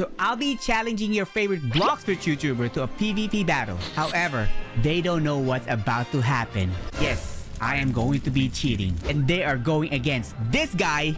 So I'll be challenging your favorite Blox Fruit YouTuber to a PvP battle. However, they don't know what's about to happen. Yes, I am going to be cheating. And they are going against this guy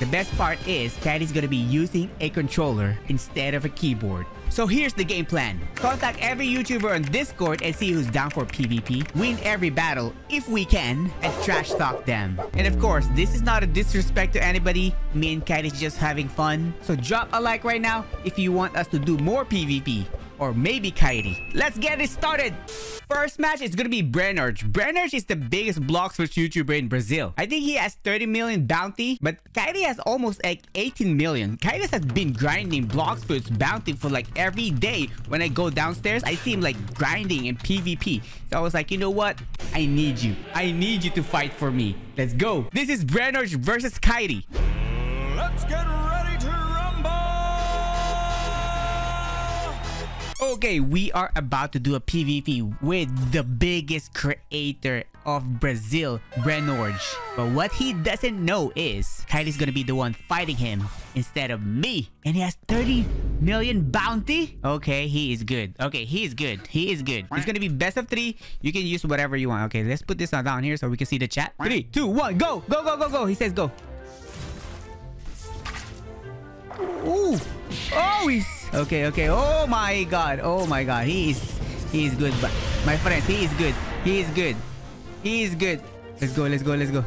the best part is, Caddy's gonna be using a controller instead of a keyboard. So here's the game plan. Contact every YouTuber on Discord and see who's down for PvP. Win every battle, if we can, and trash talk them. And of course, this is not a disrespect to anybody. Me and Caddy's just having fun. So drop a like right now if you want us to do more PvP or maybe Kairi. Let's get it started! First match is gonna be Brenorj. Brenorj is the biggest Blox Fruit YouTuber in Brazil. I think he has 30 million bounty, but Kairi has almost like 18 million. Kairi has been grinding Blox Fruit's bounty for like every day. When I go downstairs, I see him like grinding in PvP. So I was like, you know what? I need you. I need you to fight for me. Let's go. This is Brenorj versus Kairi. Let's get ready Okay, we are about to do a PvP with the biggest creator of Brazil, Brenorj. But what he doesn't know is Kylie's gonna be the one fighting him instead of me. And he has 30 million bounty? Okay, he is good. Okay, he is good. He is good. It's gonna be best of three. You can use whatever you want. Okay, let's put this down here so we can see the chat. Three, two, one, go! Go, go, go, go! He says go. Ooh! Oh, he's Okay, okay. Oh my god. Oh my god. He is he is good. But my friends, he is good. He is good. He is good. Let's go, let's go, let's go.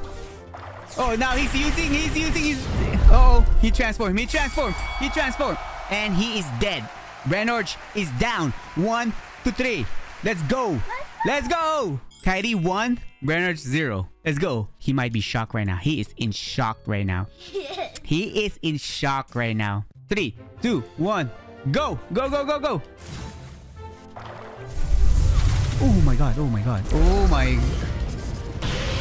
Oh, now he's using, he's using his... Oh, he transformed, he transformed, he transformed. And he is dead. Brenorj is down. One, two, three. Let's go. Let's go. Kairi one, Brenorj zero. Let's go. He might be shocked right now. He is in shock right now. he is in shock right now. Three, two, one. Go! Go, go, go, go! Oh my god, oh my god, oh my...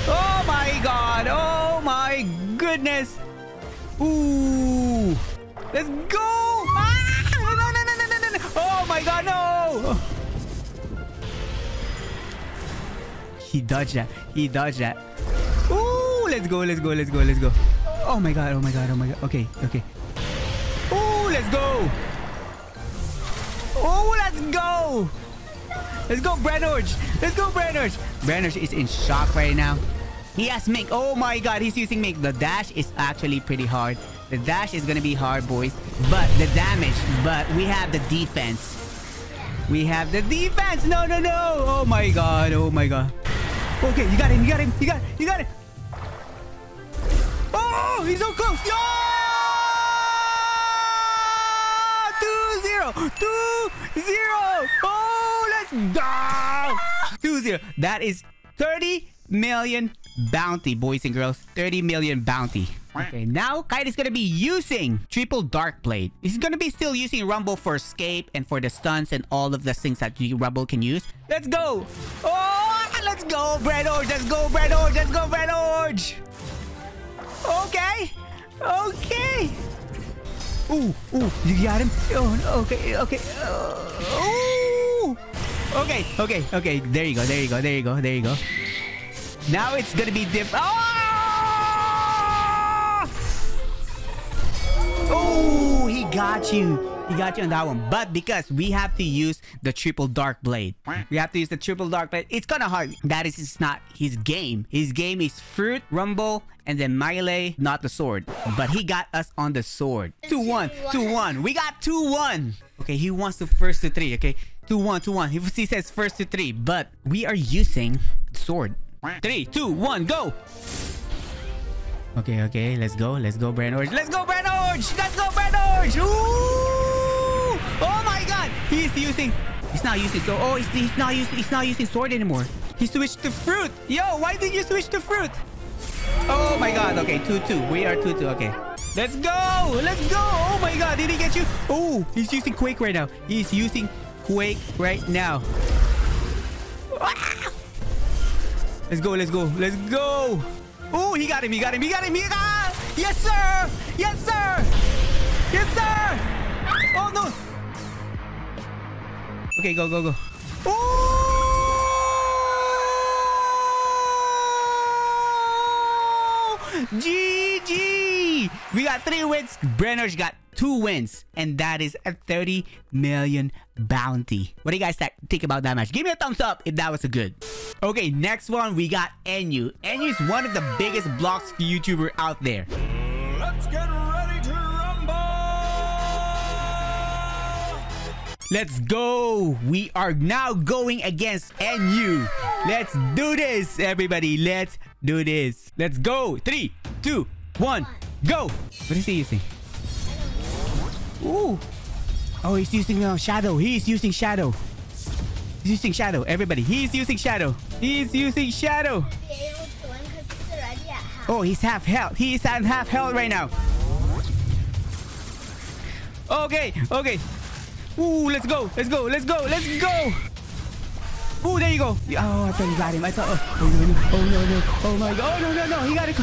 Oh my god, oh my goodness! Ooh! Let's go! Ah! No, no, no, no, no, no, no! Oh my god, no! He dodged that. He dodged that. Ooh! Let's go, let's go, let's go, let's go. Oh my god, oh my god, oh my god. Okay, okay. Ooh, let's go! Oh, let's go! Let's go, Brenorj! Let's go, Brenorj! Brenorj is in shock right now. He has Mink. Oh my god, he's using Mink. The dash is actually pretty hard. The dash is gonna be hard, boys. But the damage, but we have the defense. We have the defense! No, no, no! Oh my god, oh my god. Okay, you got him, you got him, you got you got it! Oh, he's so close! Two zero. Oh, let's go. Two zero. That is 30 million bounty, boys and girls. 30 million bounty. Okay, now Kite is gonna be using triple dark blade. He's gonna be still using Rumble for escape and for the stunts and all of the things that Rumble can use. Let's go! Oh, let's go, Brenorj! Let's go, Brenorj! Let's go, Brenorj! Okay, okay. Ooh, ooh, you got him? Oh, okay, okay. Ooh. Okay, okay, okay. There you go, there you go, there you go, there you go. Now it's gonna be different. Ah! Oh! oh, he got you. He got you on that one. But because we have to use the triple dark blade. We have to use the triple dark blade. It's kind of hard. That is just not his game. His game is fruit, rumble, and then melee, not the sword. But he got us on the sword. 2-1, 2-1. We got 2-1. Okay, he wants to first to three, okay? 2-1, 2-1. He, he says first to three, but we are using sword. Three, two, one, go! Okay, okay, let's go. Let's go, Brenorj. Let's go, Brenorj! Let's go, Brenorj! Ooh! Oh my god! He's using... He's not using so. Oh, he's, he's not using. He's not using sword anymore. He switched to fruit. Yo, why did you switch to fruit? Oh my god. Okay, 2-2. We are 2-2. Okay. Let's go. Let's go. Oh my god. Did he get you? Oh, he's using Quake right now. He's using Quake right now. Ah! Let's go. Let's go. Let's go. Oh, he got him. He got him. He got him. He got him. Yes, sir. Yes, sir. Yes, sir. Oh, no. Okay, go, go, go. Oh! GG! We got three wins. Brenner's got two wins, and that is a 30 million bounty. What do you guys think about that match? Give me a thumbs up if that was a good. Okay, next one, we got Enyu. Enyu is one of the biggest Blox YouTuber out there. Let's get ready to rumble! Let's go. We are now going against NU. Let's do this, everybody. Let's do this. Let's go. Three, two, one, go. What is he using? Ooh. Oh, he's using uh, shadow. He's using shadow. He's using shadow. Everybody, he's using shadow. He's using shadow. Oh, he's half health. He's at half health right now. Okay, okay. Ooh, let's go. Let's go. Let's go. Let's go. Ooh, there you go. Oh, I thought you got him. I thought. Oh, oh no, no. Oh no, no. Oh my god. Oh no, no, no. He got it.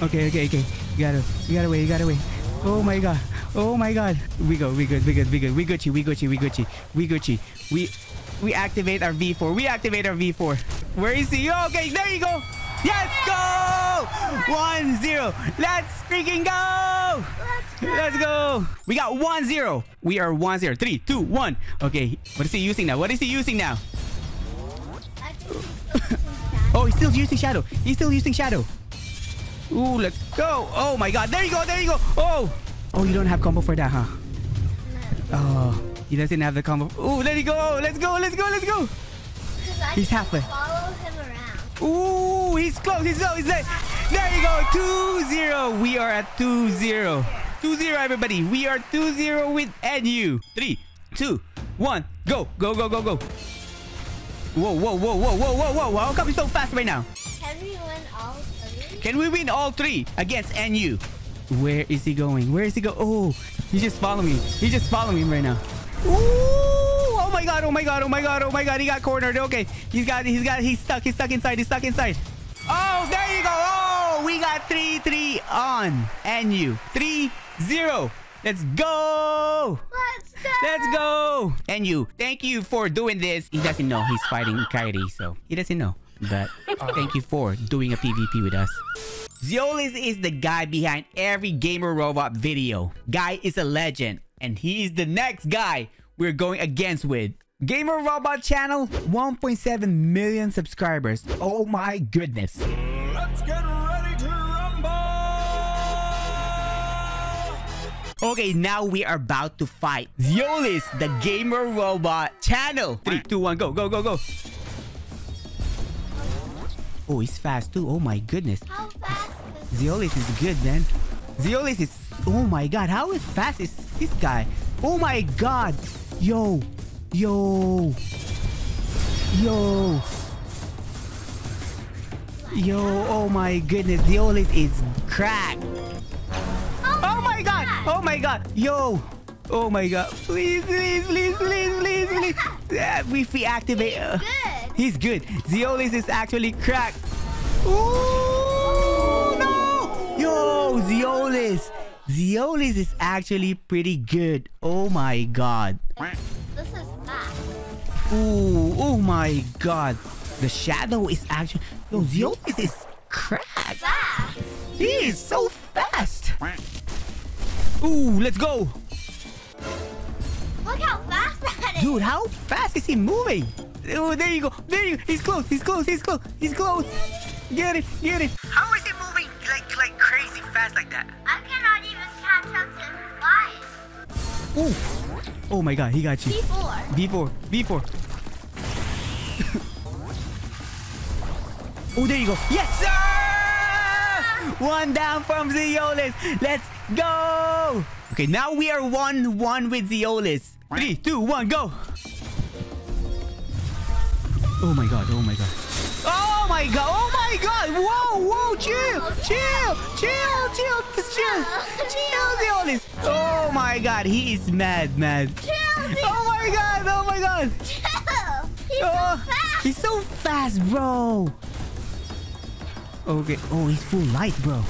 Okay, okay, okay. You gotta, you gotta wait. You gotta wait. Oh my god. Oh my god. We go. We good. We good. We good. We Gucci. We Gucci. We Gucci. We Gucci. We we activate our V4. We activate our V4. Where is he? Okay, there you go. Yes, go! One zero. Let's freaking go! Let's go. We got one zero. We are one zero. Three, two, one. Okay. What is he using now? What is he using now? Oh, he's still using shadow. He's still using shadow. Ooh, let's go. Oh my god. There you go. There you go. Oh. Oh, you don't have combo for that, huh? Oh, he doesn't have the combo. Ooh, let it go. Let's go. Let's go. Let's go. He's halfway. Ooh, he's close. He's close. He's there. There you go. 2-0. We are at 2-0. 2-0, everybody. We are 2-0 with NU. Three, two, one, go. Go, go, go, go. Whoa, whoa, whoa, whoa, whoa, whoa, whoa. How come he's so fast right now? Can we win all three? Can we win all three against NU? Where is he going? Where is he go? Oh, he's just following me. He's just following me right now. Ooh! Oh my god! Oh my god! Oh my god! Oh my god! He got cornered. Okay, he's got. He's got. He's stuck. He's stuck inside. He's stuck inside. Oh, there you go. Oh, we got three three on NU. Three zero. Let's go. Let's go! Let's go! And you, thank you for doing this. He doesn't know he's fighting Kyrie, so he doesn't know. But thank you for doing a PvP with us. Zioles is the guy behind every Gamer Robot video. Guy is a legend, and he is the next guy we're going against with. Gamer Robot channel, 1.7 million subscribers. Oh my goodness. Let's get Okay, now we are about to fight Zioles, the Gamer Robot channel. Three, two, one, go, go, go, go. Oh, he's fast too. Oh my goodness. How fast is Zioles is good, man. Zioles is... Oh my god, how fast is this guy? Oh my god. Yo. Yo. Yo. Yo, oh my goodness. Zioles is cracked. Oh my god! Yo! Oh my god! Please, please, please, please, please, please! Yeah, we activate, uh, good? he's good. Zioles is actually cracked. Ooh, no! Yo, Zioles! Zioles is actually pretty good. Oh my god. This is fast. Ooh, oh my god. The shadow is actually... Yo, Zioles is cracked. Fast! He is so fast. Ooh, let's go. Look how fast that is! Dude, how fast is he moving? Oh, there you go. There you go. He's close. He's close. He's close. He's close. Get it. Get it. How is he moving like like crazy fast like that? I cannot even catch up to him flying. Ooh. Oh my god, he got you. Before. V4. V4. oh, there you go. Yes, sir! One down from Zioles. Let's go. Okay, now we are 1-1 with Zioles. Three, two, one, go. Oh my god, oh my god. Oh my god, oh my god. Whoa, whoa, chill, chill, chill, chill, chill. Chill, Zioles. Oh my god, he is mad, mad. Oh my god, oh my god. chill! He's Oh, so fast! He's so fast, bro. Okay. Oh, he's full light, bro.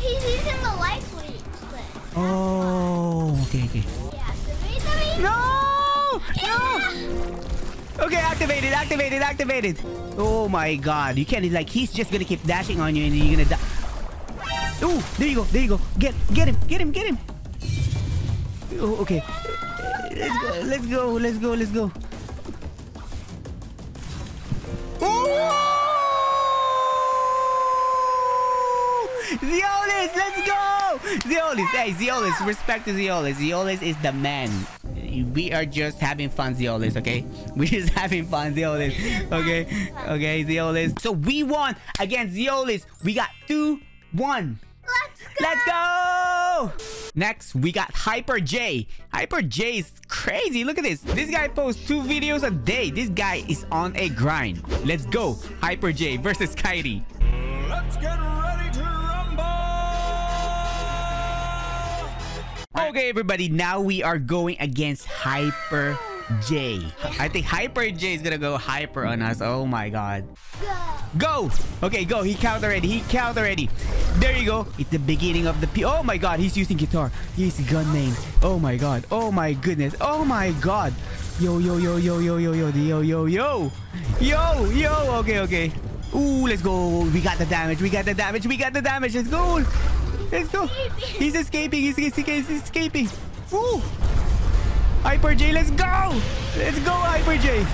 Oh, he's using the light switch. switch. Oh, okay, okay. Yeah, three, three. No! Yeah. No! Okay, activated, activated, activated. Oh my god. You can't, like, he's just gonna keep dashing on you and you're gonna die. Ooh, there you go. There you go. Get get him. Get him. Get him. Oh, okay. Let's go. Let's go. Let's go. Let's go. Ooh! Zioles, let's go! Zioles, hey, Zioles, respect to Zioles. Zioles is the man. We are just having fun, Zioles, okay? We're just having fun, Zioles. Okay? Okay, Zioles. So we won against Zioles. We got 2-1. Let's go. Let's go! Next, we got Hyperjay. Hyper J is crazy. Look at this. This guy posts two videos a day. This guy is on a grind. Let's go. Hyperjay versus Kyrie. Let's get Okay, everybody. Now we are going against Hyper J. I think Hyperjay is gonna go hyper on us. Oh my god. Go. Okay, go. He count already. He count already. There you go. It's the beginning of the P. Oh my god, he's using guitar. He's gun name. Oh my god. Oh my goodness. Oh my god. Yo, yo, yo, yo, yo, yo, yo, yo, yo, yo. Yo, yo. Okay, okay. Ooh, let's go. We got the damage. We got the damage. We got the damage. Let's go. Let's go. He's escaping. He's, he's, he's escaping. Ooh. Hyperjay, let's go. Let's go, Hyperjay.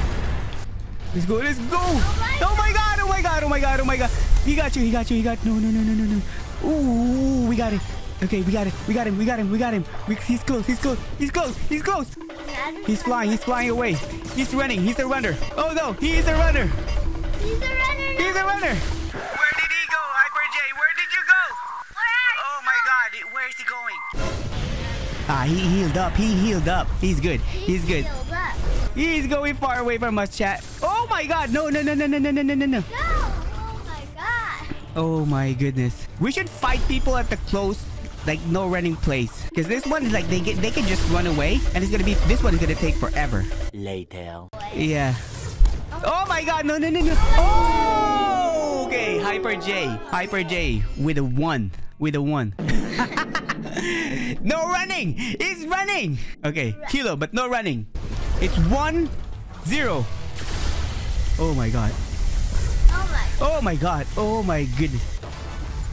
Let's go, let's go. Oh my god, oh my god, oh my god, oh my god. He got you, he got you, he got no no no no no no. Ooh, we got it. Okay, we got it. We got him, we got him, we got him. We, he's close, he's close, he's close, he's close. He's flying, he's flying away. He's running, he's a runner. Oh no, he is a runner. He's a runner. now. He's a runner. He healed up. He healed up. He's good. He's good. Up. He's going far away from us, chat. Oh my god. No, no, no, no, no, no, no, no, no. No. Oh my god. Oh my goodness. We should fight people at the close, like no running place. Because this one is like they get they can just run away, and it's gonna be this one is gonna take forever. Later. Yeah. Oh my god. No, no, no, no. Oh. Okay. Hyperjay. Hyper J with a one. With a one. no running. He's running. Okay. Kilo, but no running. It's one, zero. Oh my god. Oh my. Oh my god. Oh my goodness.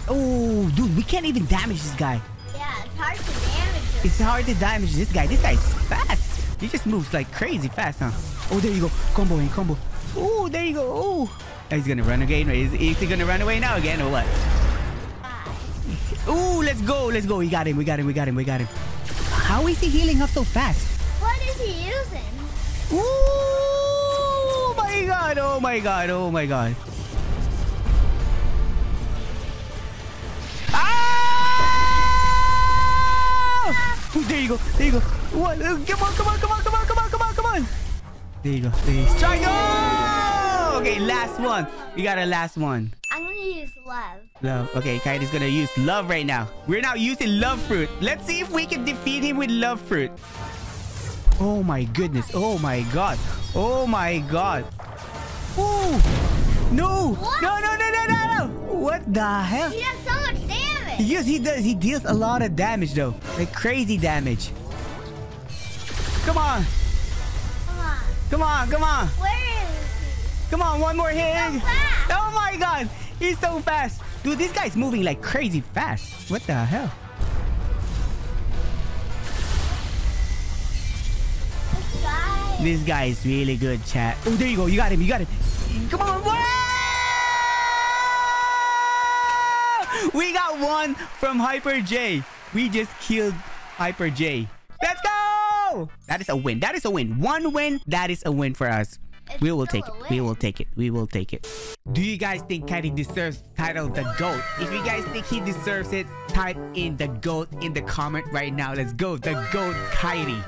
Oh, dude, we can't even damage this guy. Yeah, it's hard to damage him. It's hard to damage this guy. This guy's fast. He just moves like crazy fast, huh? Oh, there you go. Combo in, combo. Oh, there you go. Oh. He's gonna run again. Is, is he gonna run away now again or what? Ooh, let's go. Let's go. We got him. We got him. We got him. We got him. How is he healing up so fast? What is he using? Ooh, my god. Oh my god. Oh my god. Ah! There you go. There you go. What? Uh, Come on, come on, come on, come on, come on, come on, come on. There you go. There you go. Oh! Okay, last one. We got a last one. Use love. Love. Okay, Kyrie's gonna use love right now. We're now using love fruit. Let's see if we can defeat him with love fruit. Oh my goodness. Oh my god. Oh my god. Ooh. No. What? No, no, no, no, no, no. What the hell? He does so much damage. Yes, he does. He deals a lot of damage though. Like crazy damage. Come on. Come on. Come on. Come on. Where is he? Come on. One more hit. So. Oh my god. He's so fast. Dude, this guy's moving like crazy fast. What the hell? This guy. Is really good, chat. Oh, there you go. You got him. You got him. Come on. Wow! We got one from Hyperjay. We just killed Hyperjay. Let's go! That is a win. That is a win. One win. That is a win for us. It's We will take it. We will take it. We will take it. Do you guys think Kyrie deserves title the GOAT? If you guys think he deserves it, type in the GOAT in the comment right now. Let's go. The GOAT Kyrie.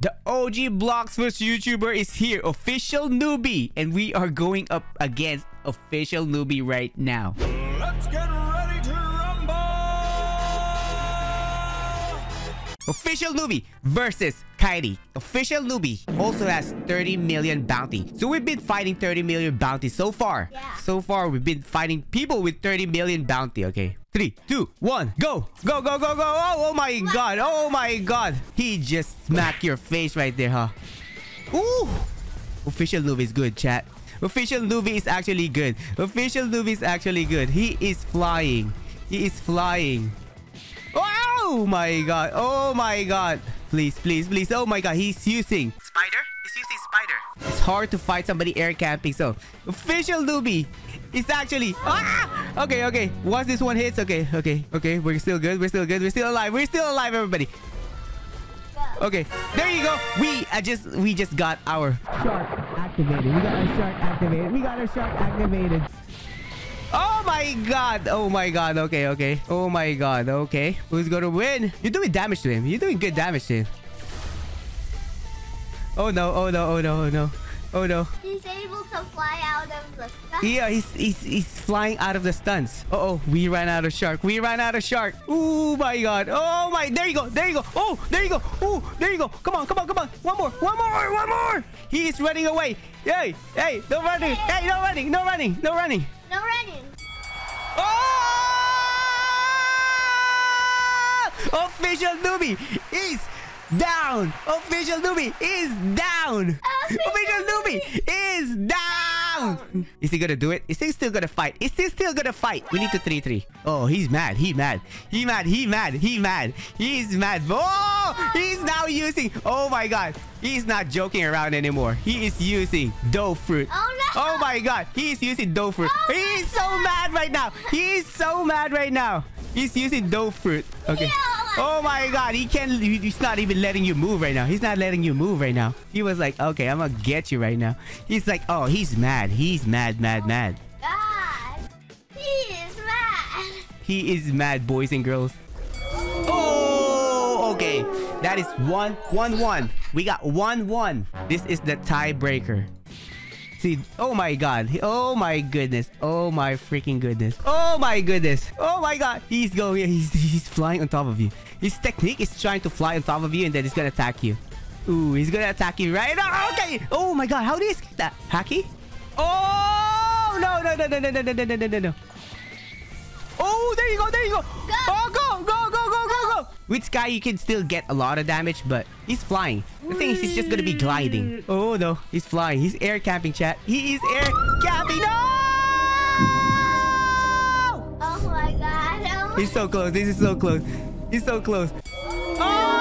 The OG Blocks vs YouTuber is here. Official Noobie. And we are going up against official Noobie right now. Let's get ready to rumble! Official Noobie versus Official Noobie also has 30 million bounty. So we've been fighting 30 million bounty so far. Yeah. So far, we've been fighting people with 30 million bounty. Okay. Three, two, one, go! Go, go, go, go! Oh, oh my god! Oh my god! He just smacked your face right there, huh? Ooh! Official Noobie is good, chat. Official Noobie is actually good. Official Noobie is actually good. He is flying. He is flying. Oh my god. Oh my god. Please, please, please. Oh my god. He's using spider. He's using spider. It's hard to fight somebody air camping. So official Noobie. It's actually ah! okay. Okay. Once this one hits, okay, okay, okay. We're still good. We're still good. We're still alive. We're still alive, everybody. Okay, there you go. We uh, just we just got our shark activated. We got our shark activated. We got our shark activated. Oh my god. Oh my god. Okay, okay. Oh my god. Okay. Who's gonna win? You're doing damage to him. You're doing good damage to him. Oh no. Oh no. Oh no. Oh no. Oh no. He's able to fly out of the sky. Yeah, he's he's he's flying out of the stunts. Uh oh, we ran out of shark. We ran out of shark. Oh my god. Oh my. There you go. There you go. Oh, there you go. Oh, there you go. Come on, come on, come on. One more. One more. One more. He is running away. Hey, hey, no running. Hey, no running. No running. No running. No running. Official newbie is down. Oh, Official newbie is down. Official oh, newbie is down. Is he gonna do it? Is he still gonna fight? Is he still gonna fight? We need to 3-3. Oh, he's mad. He mad. He mad. He mad. He mad. He's mad. Oh! He's now using... Oh my god. He's not joking around anymore. He is using dough fruit. Oh, no. Oh my god. He's using dough fruit. Oh, He's so mad right now. He's so mad right now. He's using dough fruit. Okay. Yeah, Oh my god. He can't... He's not even letting you move right now. He's not letting you move right now. He was like, okay, I'm gonna get you right now. He's like, oh, he's mad. He's mad, mad, mad. Oh god. He is mad. He is mad, boys and girls. Oh, okay. That is one, one, one. We got one, one. This is the tiebreaker. See, oh my god. Oh my goodness. Oh my freaking goodness. Oh my goodness. Oh my god. He's going, he's, he's flying on top of you. His technique is trying to fly on top of you and then he's gonna attack you. Ooh, he's gonna attack you right now. Okay. Oh my god. How do you escape that? Hacky? Oh, no, no, no, no, no, no, no, no, no, no, no. Oh, there you go, there you go. Oh, go, go, go, go. With Sky, you can still get a lot of damage, but he's flying. The thing is, he's just gonna be gliding. Oh, no. He's flying. He's air camping, chat. He is air camping. No! Oh my god. Oh my He's so close. This is so close. He's so close. Oh!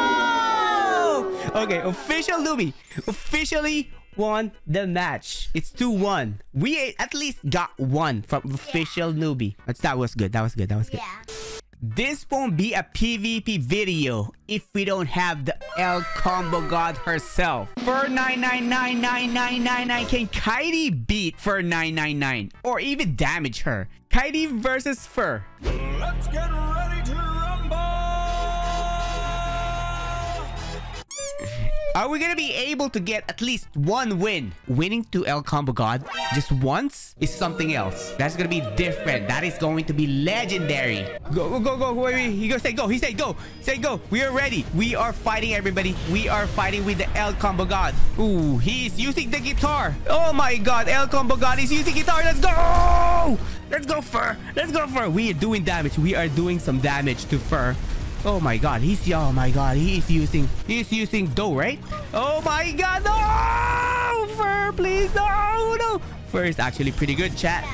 Okay, official Noobie officially won the match. It's 2-1. We at least got one from official Noobie. That's, that was good. That was good. That was good. Yeah. This won't be a PvP video if we don't have the El Combo God herself. For 9999999, can Kairi beat for 999 or even damage her? Kairi versus Fer. Let's get ready to rumble! Are we gonna be able to get at least one win? Winning to El Combo God just once is something else. That's gonna be different. That is going to be legendary. Go, go, go, go. Wait, wait. He goes, say go. He said go. Say go. We are ready. We are fighting, everybody. We are fighting with the El Combo God. Ooh, he's using the guitar. Oh my God. El Combo God is using guitar. Let's go. Let's go, Fer. Let's go, Fer. We are doing damage. We are doing some damage to Fer. Oh my god, he's oh my god, he is using he's using dough, right? Oh my god, no! Fer, please, no, no! Fer is actually pretty good, chat.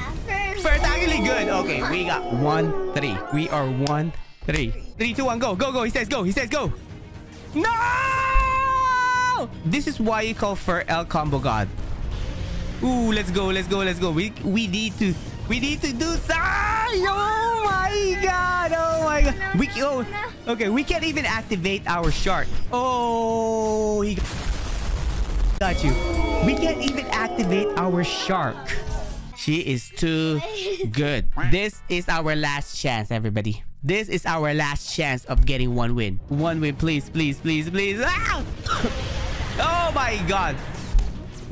Fer is actually good. Okay, we got one, three. We are one, three. Three, two, one, go, go, go. He says go, he says go. No! This is why you call Fer El Combo God. Ooh, let's go, let's go, let's go. We we need to we need to do some. Oh my god! Oh my god! We oh, okay. We can't even activate our shark. Oh, he got you. We can't even activate our shark. She is too good. This is our last chance, everybody. This is our last chance of getting one win. One win, please, please, please, please. Ah! oh my god.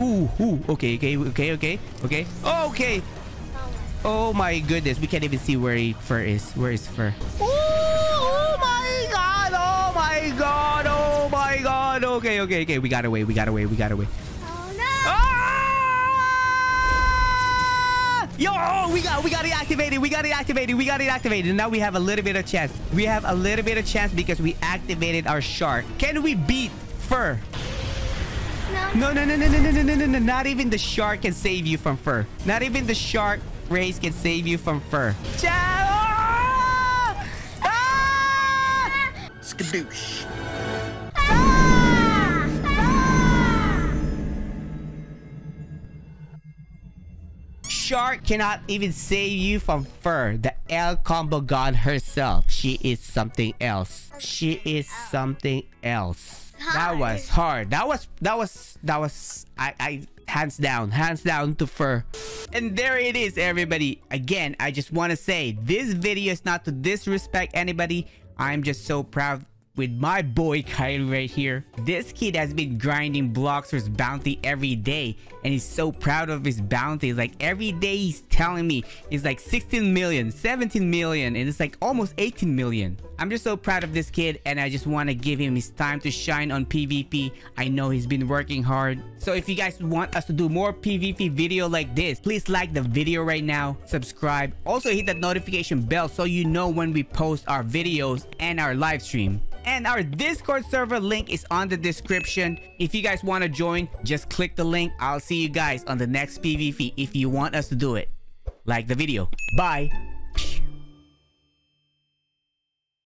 Ooh, ooh. Okay, okay, okay, okay, okay. Okay. Oh my goodness, we can't even see where he Fer is. Where is Fer? Ooh, oh my god! Oh my god! Oh my god! Okay, okay, okay. We got away. We got away. We got away. Oh no. Ah! Yo, oh, we got we got it activated. We got it activated. We got it activated. And now we have a little bit of chance. We have a little bit of chance because we activated our shark. Can we beat Fer? No. No, no, no, no, no, no, no, no, no, no. Not even the shark can save you from Fer. Not even the shark race can save you from Fer. Skadoosh. Ah! Ah! Shark cannot even save you from Fer. The El Combo God herself. She is something else. She is something else. That was hard. That was that was that was I I hands down, hands down to Fer. And there it is, everybody. Again, I just want to say this video is not to disrespect anybody. I'm just so proud with my boy Kyle right here. This kid has been grinding blocks for his bounty every day and he's so proud of his bounty. Like every day he's telling me it's like 16 million, 17 million and it's like almost 18 million. I'm just so proud of this kid and I just want to give him his time to shine on PvP. I know he's been working hard. So if you guys want us to do more PvP video like this, please like the video right now, subscribe, also hit that notification bell so you know when we post our videos and our live stream. And our Discord server link is on the description. If you guys want to join, just click the link. I'll see you guys on the next PvP if you want us to do it. Like the video. Bye.